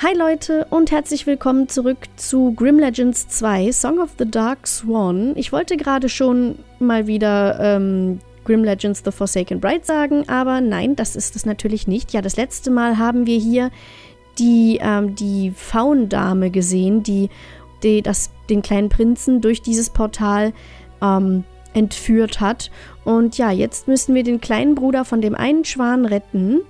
Hi Leute und herzlich willkommen zurück zu Grim Legends 2, Song of the Dark Swan. Ich wollte gerade schon mal wieder ähm, Grim Legends The Forsaken Bride sagen, aber nein, das ist es natürlich nicht. Ja, das letzte Mal haben wir hier die, ähm, die Faundame gesehen, die, die das, den kleinen Prinzen durch dieses Portal ähm, entführt hat. Und ja, jetzt müssen wir den kleinen Bruder von dem einen Schwan retten.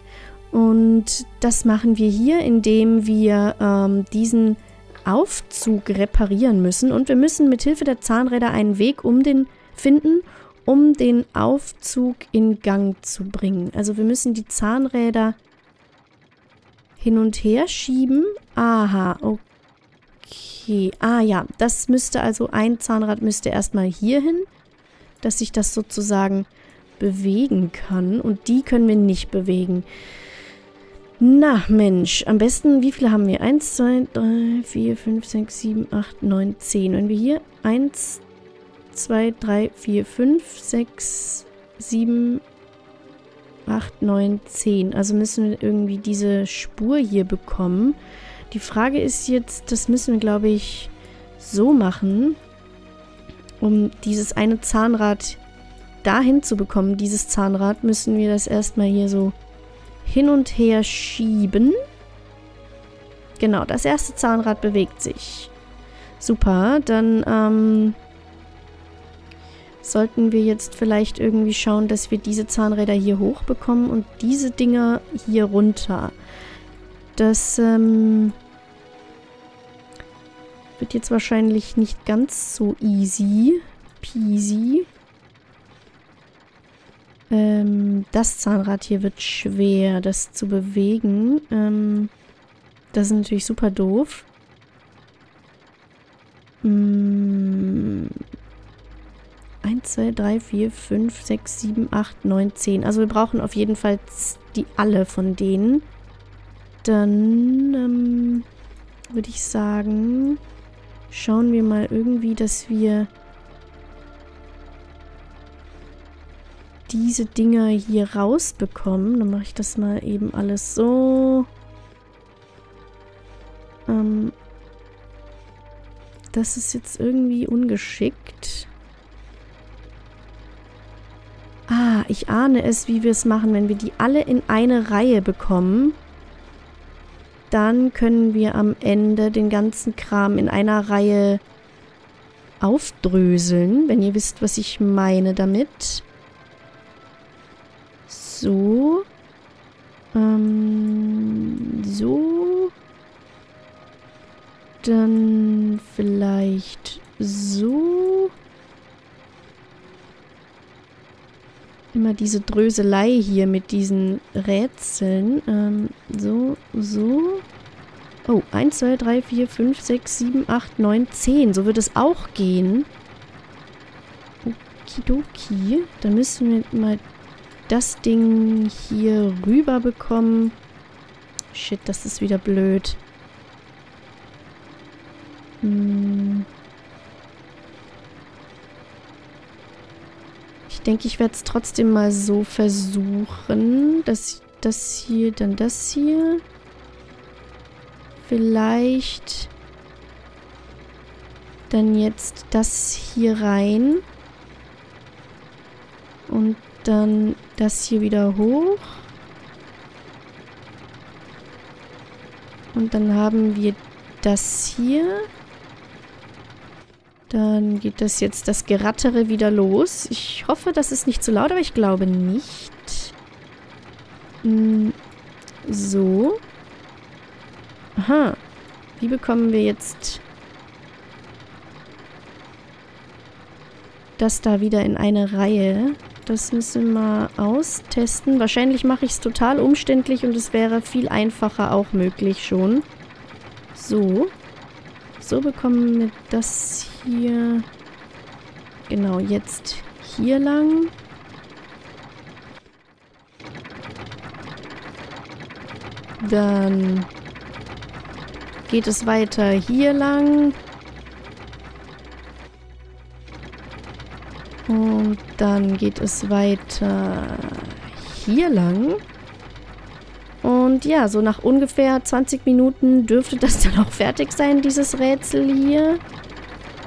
Und das machen wir hier, indem wir ähm, diesen Aufzug reparieren müssen. Und wir müssen mit Hilfe der Zahnräder einen Weg um den finden, um den Aufzug in Gang zu bringen. Also wir müssen die Zahnräder hin und her schieben. Aha, okay. Ah ja, das müsste also, ein Zahnrad müsste erstmal hier hin, dass sich das sozusagen bewegen kann. Und die können wir nicht bewegen. Na, Mensch, am besten, wie viele haben wir? 1, 2, 3, 4, 5, 6, 7, 8, 9, 10. Wenn wir hier 1, 2, 3, 4, 5, 6, 7, 8, 9, 10. Also müssen wir irgendwie diese Spur hier bekommen. Die Frage ist jetzt, das müssen wir, glaube ich, so machen, um dieses eine Zahnrad dahin zu bekommen. Dieses Zahnrad müssen wir das erstmal hier so hin und her schieben. Genau, das erste Zahnrad bewegt sich. Super, dann ähm, sollten wir jetzt vielleicht irgendwie schauen, dass wir diese Zahnräder hier hochbekommen und diese Dinger hier runter. Das ähm, wird jetzt wahrscheinlich nicht ganz so easy peasy. Ähm, das Zahnrad hier wird schwer, das zu bewegen. Ähm, das ist natürlich super doof. Hm. 1, 2, 3, 4, 5, 6, 7, 8, 9, 10. Also wir brauchen auf jeden Fall die alle von denen. Dann ähm, würde ich sagen, schauen wir mal irgendwie, dass wir diese Dinger hier rausbekommen. Dann mache ich das mal eben alles so. Ähm, das ist jetzt irgendwie ungeschickt. Ah, ich ahne es, wie wir es machen. Wenn wir die alle in eine Reihe bekommen, dann können wir am Ende den ganzen Kram in einer Reihe aufdröseln, wenn ihr wisst, was ich meine damit. So. Ähm, so. Dann vielleicht so. Immer diese Dröselei hier mit diesen Rätseln. Ähm, so, so. Oh, 1, 2, 3, 4, 5, 6, 7, 8, 9, 10. So wird es auch gehen. Okidoki. Dann müssen wir mal das Ding hier rüber bekommen. Shit, das ist wieder blöd. Hm. Ich denke, ich werde es trotzdem mal so versuchen. dass das hier, dann das hier. Vielleicht dann jetzt das hier rein. Und dann das hier wieder hoch. Und dann haben wir das hier. Dann geht das jetzt das Gerattere wieder los. Ich hoffe, das ist nicht zu laut, aber ich glaube nicht. Hm, so. Aha. Wie bekommen wir jetzt das da wieder in eine Reihe? Das müssen wir austesten. Wahrscheinlich mache ich es total umständlich und es wäre viel einfacher auch möglich schon. So. So bekommen wir das hier... Genau, jetzt hier lang. Dann geht es weiter hier lang. Und dann geht es weiter hier lang. Und ja, so nach ungefähr 20 Minuten dürfte das dann auch fertig sein, dieses Rätsel hier.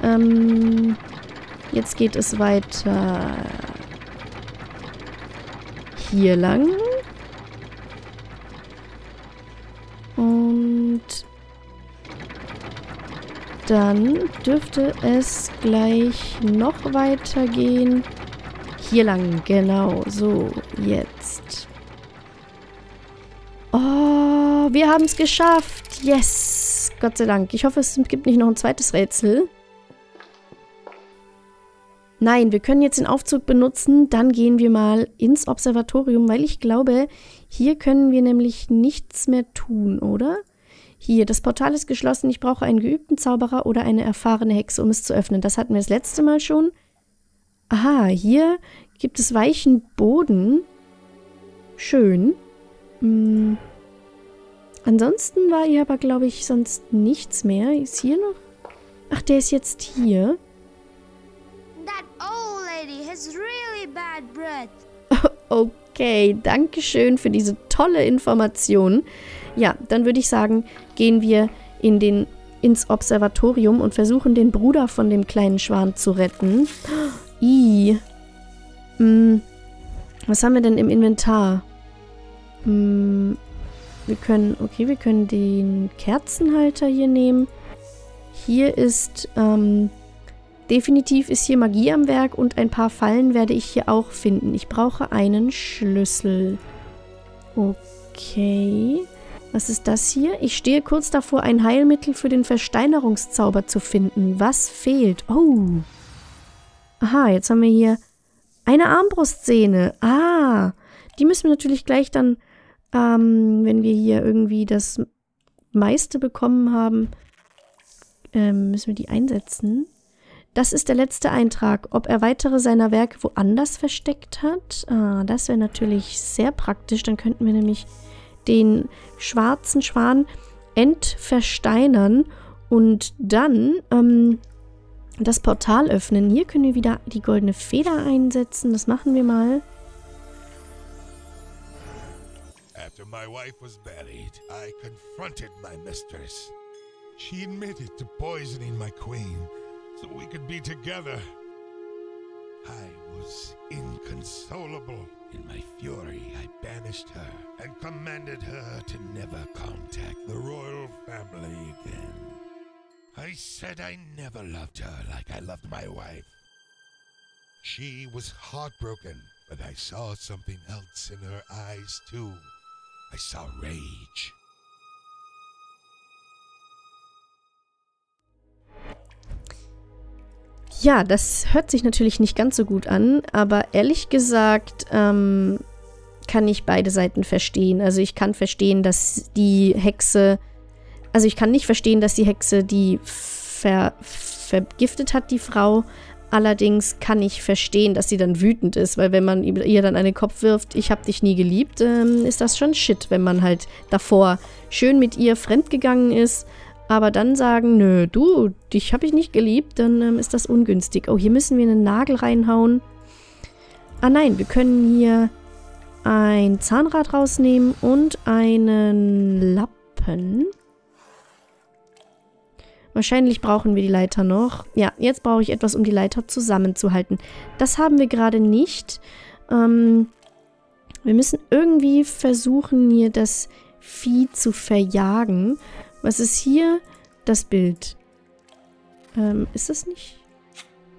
Ähm, jetzt geht es weiter hier lang. Dann dürfte es gleich noch weitergehen. Hier lang, genau. So, jetzt. Oh, wir haben es geschafft. Yes. Gott sei Dank. Ich hoffe, es gibt nicht noch ein zweites Rätsel. Nein, wir können jetzt den Aufzug benutzen. Dann gehen wir mal ins Observatorium, weil ich glaube, hier können wir nämlich nichts mehr tun, oder? Hier, das Portal ist geschlossen. Ich brauche einen geübten Zauberer oder eine erfahrene Hexe, um es zu öffnen. Das hatten wir das letzte Mal schon. Aha, hier gibt es weichen Boden. Schön. Hm. Ansonsten war hier aber, glaube ich, sonst nichts mehr. Ist hier noch? Ach, der ist jetzt hier. That old lady has really bad breath. Okay, danke schön für diese tolle Information. Ja, dann würde ich sagen, gehen wir in den, ins Observatorium und versuchen, den Bruder von dem kleinen Schwan zu retten. I. Hm. Was haben wir denn im Inventar? Hm. Wir können, okay, wir können den Kerzenhalter hier nehmen. Hier ist, ähm, definitiv ist hier Magie am Werk und ein paar Fallen werde ich hier auch finden. Ich brauche einen Schlüssel. Okay. Was ist das hier? Ich stehe kurz davor, ein Heilmittel für den Versteinerungszauber zu finden. Was fehlt? Oh. Aha, jetzt haben wir hier eine Armbrustsehne. Ah. Die müssen wir natürlich gleich dann, ähm, wenn wir hier irgendwie das meiste bekommen haben, ähm, müssen wir die einsetzen. Das ist der letzte Eintrag. Ob er weitere seiner Werke woanders versteckt hat? Ah, das wäre natürlich sehr praktisch. Dann könnten wir nämlich den schwarzen Schwan entversteinern und dann ähm, das Portal öffnen. Hier können wir wieder die goldene Feder einsetzen. Das machen wir mal. After my wife was buried, I confronted my mistress. She admitted to poisoning my queen so we could be together. I was inconsolable. In my fury, I banished her and commanded her to never contact the royal family again. I said I never loved her like I loved my wife. She was heartbroken, but I saw something else in her eyes too. I saw rage. Ja, das hört sich natürlich nicht ganz so gut an, aber ehrlich gesagt ähm, kann ich beide Seiten verstehen. Also ich kann verstehen, dass die Hexe, also ich kann nicht verstehen, dass die Hexe die ver, vergiftet hat, die Frau. Allerdings kann ich verstehen, dass sie dann wütend ist, weil wenn man ihr dann an den Kopf wirft, ich hab dich nie geliebt, ähm, ist das schon Shit, wenn man halt davor schön mit ihr fremdgegangen ist aber dann sagen, nö, du, dich habe ich nicht geliebt, dann ähm, ist das ungünstig. Oh, hier müssen wir einen Nagel reinhauen. Ah nein, wir können hier ein Zahnrad rausnehmen und einen Lappen. Wahrscheinlich brauchen wir die Leiter noch. Ja, jetzt brauche ich etwas, um die Leiter zusammenzuhalten. Das haben wir gerade nicht. Ähm, wir müssen irgendwie versuchen, hier das Vieh zu verjagen. Was ist hier? Das Bild. Ähm, ist das nicht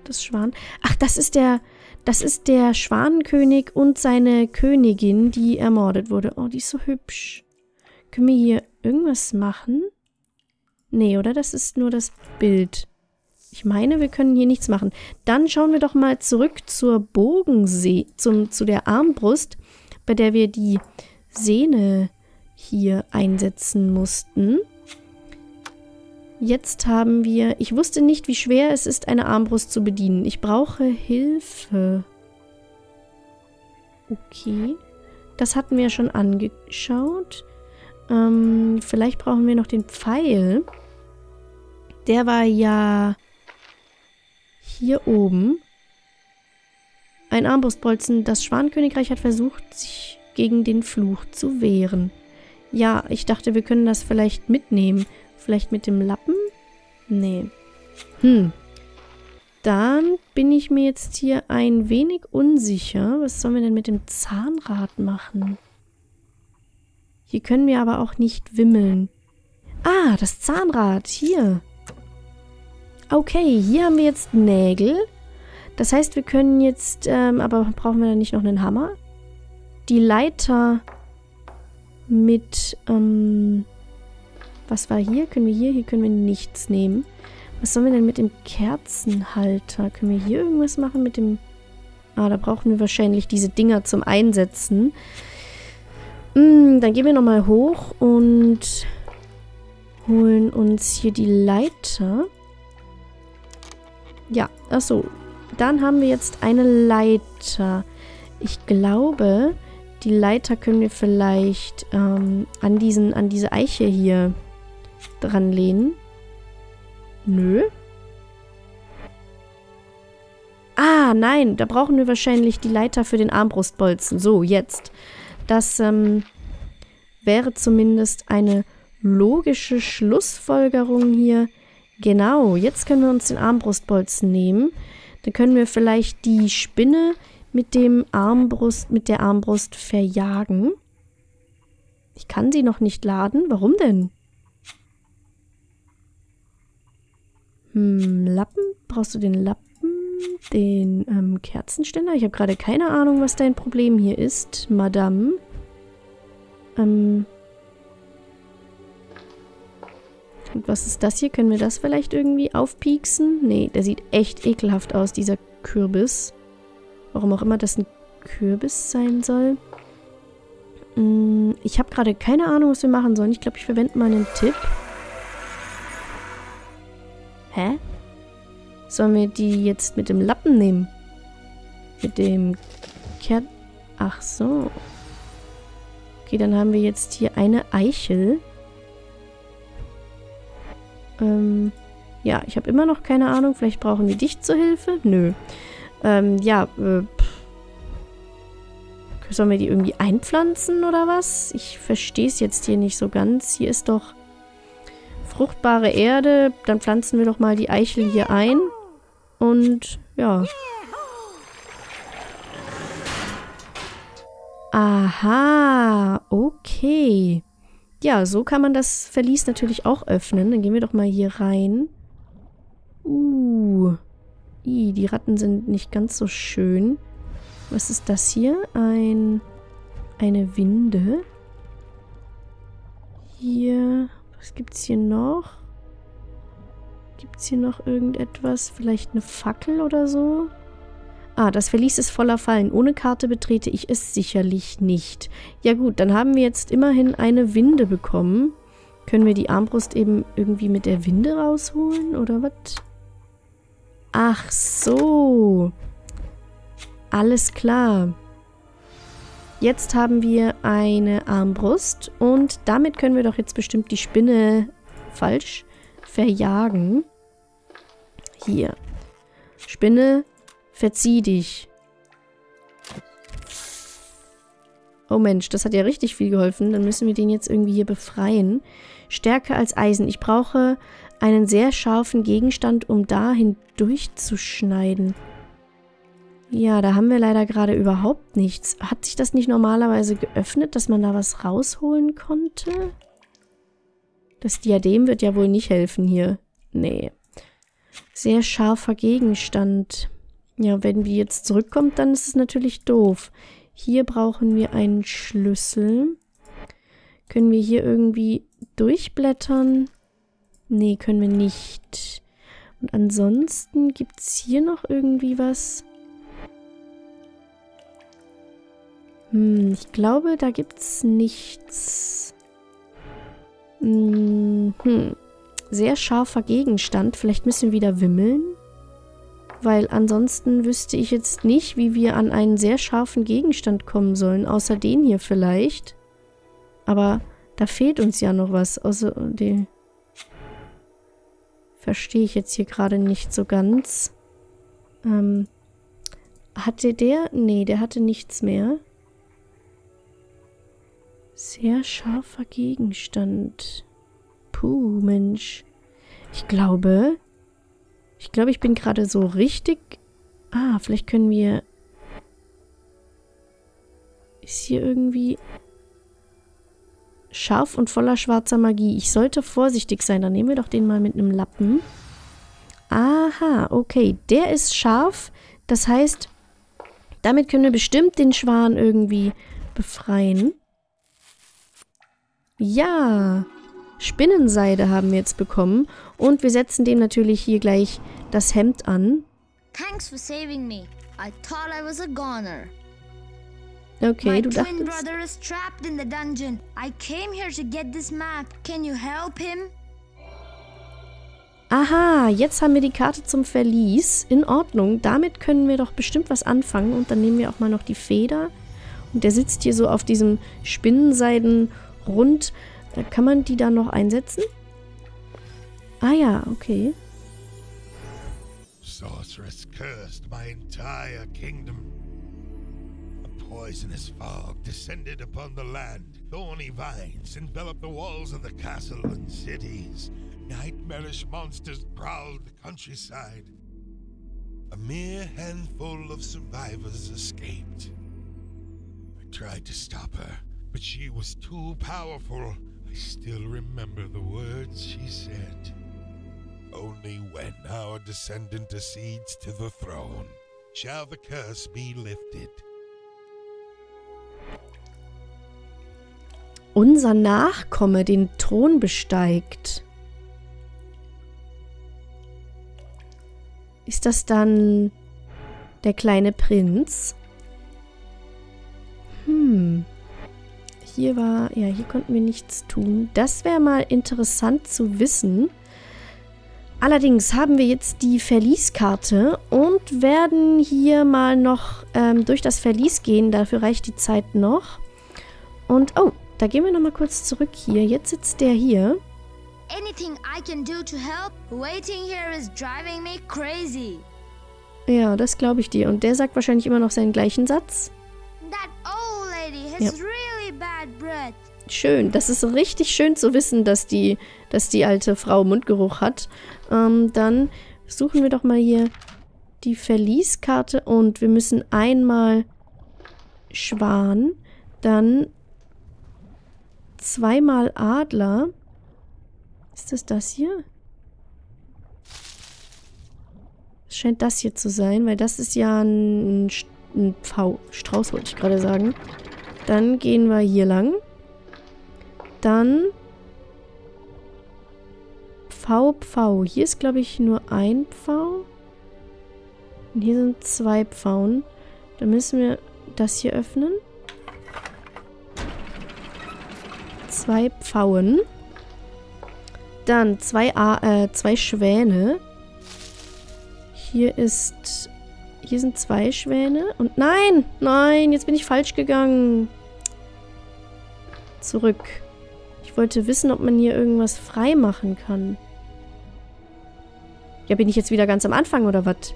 das Schwan? Ach, das ist der, das ist der Schwanenkönig und seine Königin, die ermordet wurde. Oh, die ist so hübsch. Können wir hier irgendwas machen? Nee, oder? Das ist nur das Bild. Ich meine, wir können hier nichts machen. Dann schauen wir doch mal zurück zur Bogensee, zum, zu der Armbrust, bei der wir die Sehne hier einsetzen mussten. Jetzt haben wir... Ich wusste nicht, wie schwer es ist, eine Armbrust zu bedienen. Ich brauche Hilfe. Okay. Das hatten wir schon angeschaut. Ähm, vielleicht brauchen wir noch den Pfeil. Der war ja hier oben. Ein Armbrustbolzen. Das Schwankönigreich hat versucht, sich gegen den Fluch zu wehren. Ja, ich dachte, wir können das vielleicht mitnehmen. Vielleicht mit dem Lappen? Nee. Hm. Dann bin ich mir jetzt hier ein wenig unsicher. Was sollen wir denn mit dem Zahnrad machen? Hier können wir aber auch nicht wimmeln. Ah, das Zahnrad. Hier. Okay, hier haben wir jetzt Nägel. Das heißt, wir können jetzt, ähm, aber brauchen wir dann nicht noch einen Hammer? Die Leiter mit, ähm, was war hier? Können wir hier? Hier können wir nichts nehmen. Was sollen wir denn mit dem Kerzenhalter? Können wir hier irgendwas machen mit dem... Ah, da brauchen wir wahrscheinlich diese Dinger zum Einsetzen. Mm, dann gehen wir nochmal hoch und holen uns hier die Leiter. Ja, achso. Dann haben wir jetzt eine Leiter. Ich glaube, die Leiter können wir vielleicht ähm, an, diesen, an diese Eiche hier dran lehnen. Nö. Ah, nein, da brauchen wir wahrscheinlich die Leiter für den Armbrustbolzen. So, jetzt. Das ähm, wäre zumindest eine logische Schlussfolgerung hier. Genau, jetzt können wir uns den Armbrustbolzen nehmen. Dann können wir vielleicht die Spinne mit dem Armbrust, mit der Armbrust verjagen. Ich kann sie noch nicht laden. Warum denn? Hm, Lappen? Brauchst du den Lappen? Den ähm, Kerzenständer? Ich habe gerade keine Ahnung, was dein Problem hier ist, Madame. Ähm. Und was ist das hier? Können wir das vielleicht irgendwie aufpieksen? Nee, der sieht echt ekelhaft aus, dieser Kürbis. Warum auch immer das ein Kürbis sein soll. Hm, ich habe gerade keine Ahnung, was wir machen sollen. Ich glaube, ich verwende mal einen Tipp. Hä? Sollen wir die jetzt mit dem Lappen nehmen? Mit dem Kern... Ach so. Okay, dann haben wir jetzt hier eine Eichel. Ähm, ja, ich habe immer noch keine Ahnung. Vielleicht brauchen wir dich zur Hilfe? Nö. Ähm, ja, äh, Sollen wir die irgendwie einpflanzen oder was? Ich verstehe es jetzt hier nicht so ganz. Hier ist doch fruchtbare Erde. Dann pflanzen wir doch mal die Eichel hier ein. Und ja. Aha, okay. Ja, so kann man das Verlies natürlich auch öffnen. Dann gehen wir doch mal hier rein. Uh. I, die Ratten sind nicht ganz so schön. Was ist das hier? Ein... Eine Winde. Hier... Was gibt's hier noch? Gibt's hier noch irgendetwas? Vielleicht eine Fackel oder so? Ah, das Verlies ist voller Fallen. Ohne Karte betrete ich es sicherlich nicht. Ja gut, dann haben wir jetzt immerhin eine Winde bekommen. Können wir die Armbrust eben irgendwie mit der Winde rausholen oder was? Ach so. Alles klar. Jetzt haben wir eine Armbrust und damit können wir doch jetzt bestimmt die Spinne falsch verjagen. Hier. Spinne, verzieh dich. Oh Mensch, das hat ja richtig viel geholfen. Dann müssen wir den jetzt irgendwie hier befreien. Stärke als Eisen. Ich brauche einen sehr scharfen Gegenstand, um da hindurchzuschneiden. Ja, da haben wir leider gerade überhaupt nichts. Hat sich das nicht normalerweise geöffnet, dass man da was rausholen konnte? Das Diadem wird ja wohl nicht helfen hier. Nee. Sehr scharfer Gegenstand. Ja, wenn die jetzt zurückkommt, dann ist es natürlich doof. Hier brauchen wir einen Schlüssel. Können wir hier irgendwie durchblättern? Nee, können wir nicht. Und ansonsten gibt es hier noch irgendwie was? Hm, ich glaube, da gibt's nichts. Hm, sehr scharfer Gegenstand. Vielleicht müssen wir wieder wimmeln. Weil ansonsten wüsste ich jetzt nicht, wie wir an einen sehr scharfen Gegenstand kommen sollen. Außer den hier vielleicht. Aber da fehlt uns ja noch was. Außer den... Verstehe ich jetzt hier gerade nicht so ganz. Ähm... Hatte der? Nee, der hatte nichts mehr. Sehr scharfer Gegenstand. Puh, Mensch. Ich glaube, ich glaube, ich bin gerade so richtig... Ah, vielleicht können wir... Ist hier irgendwie... Scharf und voller schwarzer Magie. Ich sollte vorsichtig sein. Dann nehmen wir doch den mal mit einem Lappen. Aha, okay. Der ist scharf. Das heißt, damit können wir bestimmt den Schwan irgendwie befreien. Ja, Spinnenseide haben wir jetzt bekommen. Und wir setzen dem natürlich hier gleich das Hemd an. Thanks for saving me. I thought I was a goner. Okay, My du dachtest... Twin brother is trapped in the dungeon. I came here to get this map. Can you help him? Aha, jetzt haben wir die Karte zum Verlies. In Ordnung. Damit können wir doch bestimmt was anfangen. Und dann nehmen wir auch mal noch die Feder. Und der sitzt hier so auf diesem Spinnenseidenrund. Da kann man die da noch einsetzen? Ah ja, okay. Sorceress cursed my entire kingdom. A poisonous fog descended upon the land. Thorny vines enveloped the walls of the castle and cities. Nightmarish monsters prowled the countryside. A mere handful of survivors escaped. I tried to stop her, but she was too powerful. I still remember the words she said. Only when our descendant accedes to the throne shall the curse be lifted. Unser Nachkomme den Thron besteigt. Ist das dann der kleine Prinz? Hm. Hier war, ja, hier konnten wir nichts tun. Das wäre mal interessant zu wissen. Allerdings haben wir jetzt die Verlieskarte und werden hier mal noch ähm, durch das Verlies gehen. Dafür reicht die Zeit noch. Und, oh, da gehen wir nochmal kurz zurück hier. Jetzt sitzt der hier anything I can do to help? Waiting here is driving me crazy. Ja, das glaube ich dir. Und der sagt wahrscheinlich immer noch seinen gleichen Satz. That old lady has ja. really. Schön. Das ist richtig schön zu wissen, dass die, dass die alte Frau Mundgeruch hat. Ähm, dann suchen wir doch mal hier die Verlieskarte und wir müssen einmal Schwan, dann zweimal Adler ist das das hier? Es scheint das hier zu sein, weil das ist ja ein, ein Pfau. Strauß wollte ich gerade sagen. Dann gehen wir hier lang. Dann Pfau, Pfau. Hier ist, glaube ich, nur ein Pfau. Und hier sind zwei Pfauen. Dann müssen wir das hier öffnen. Zwei Pfauen. Dann zwei, A äh, zwei Schwäne. Hier ist... Hier sind zwei Schwäne. Und nein! Nein, jetzt bin ich falsch gegangen. Zurück. Ich wollte wissen, ob man hier irgendwas frei machen kann. Ja, bin ich jetzt wieder ganz am Anfang oder was?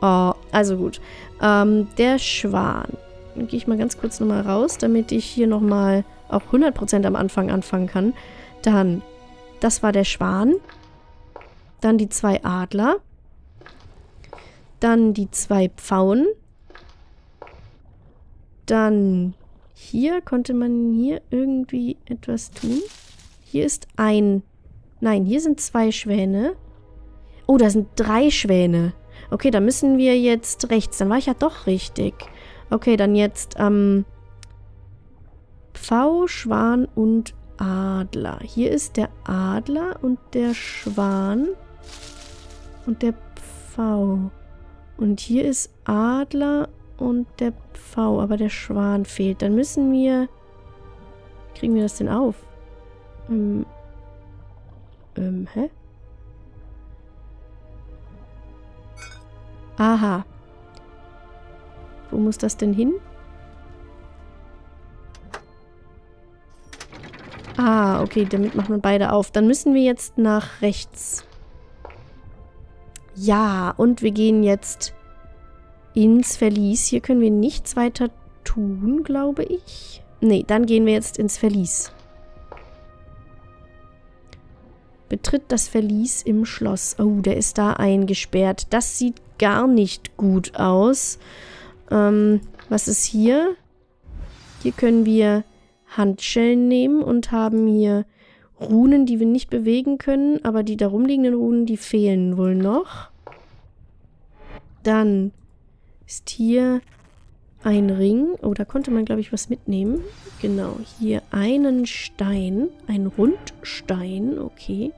Oh, also gut. Ähm, der Schwan. Dann gehe ich mal ganz kurz nochmal raus, damit ich hier nochmal auch 100% am Anfang anfangen kann. Dann, das war der Schwan. Dann die zwei Adler. Dann die zwei Pfauen. Dann hier konnte man hier irgendwie etwas tun. Hier ist ein... Nein, hier sind zwei Schwäne. Oh, da sind drei Schwäne. Okay, dann müssen wir jetzt rechts. Dann war ich ja doch richtig. Okay, dann jetzt ähm, Pfau, Schwan und Adler. Hier ist der Adler und der Schwan und der Pfau. Und hier ist Adler und der Pfau, aber der Schwan fehlt. Dann müssen wir... Kriegen wir das denn auf? Ähm... Ähm, hä? Aha. Wo muss das denn hin? Ah, okay, damit macht man beide auf. Dann müssen wir jetzt nach rechts. Ja, und wir gehen jetzt ins Verlies. Hier können wir nichts weiter tun, glaube ich. Nee, dann gehen wir jetzt ins Verlies. Betritt das Verlies im Schloss. Oh, der ist da eingesperrt. Das sieht gar nicht gut aus. Ähm, was ist hier? Hier können wir Handschellen nehmen und haben hier Runen, die wir nicht bewegen können, aber die darum liegenden Runen, die fehlen wohl noch. Dann ist hier ein Ring. Oh, da konnte man, glaube ich, was mitnehmen. Genau, hier einen Stein. Ein Rundstein, okay.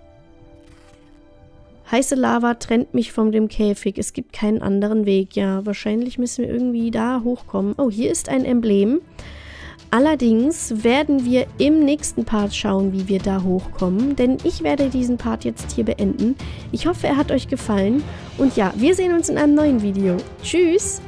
Heiße Lava trennt mich von dem Käfig. Es gibt keinen anderen Weg. Ja, wahrscheinlich müssen wir irgendwie da hochkommen. Oh, hier ist ein Emblem. Allerdings werden wir im nächsten Part schauen, wie wir da hochkommen, denn ich werde diesen Part jetzt hier beenden. Ich hoffe, er hat euch gefallen und ja, wir sehen uns in einem neuen Video. Tschüss!